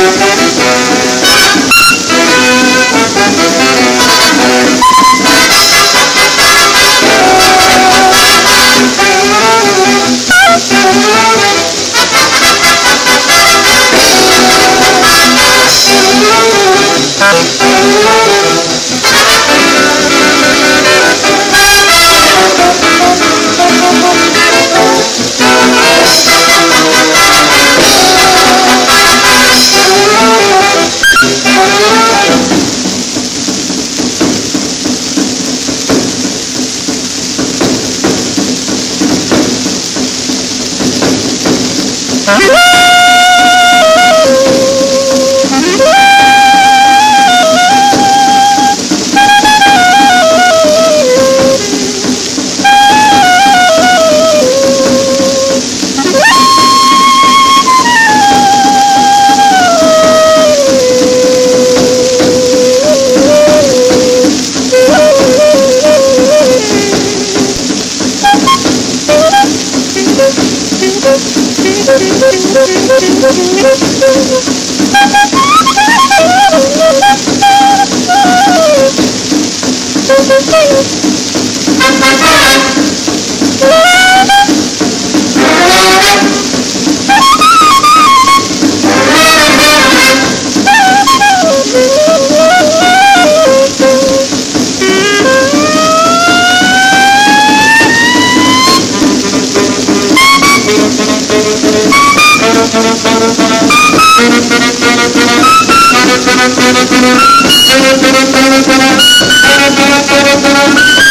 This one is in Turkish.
Música Woohoo! Thank you. Thank you.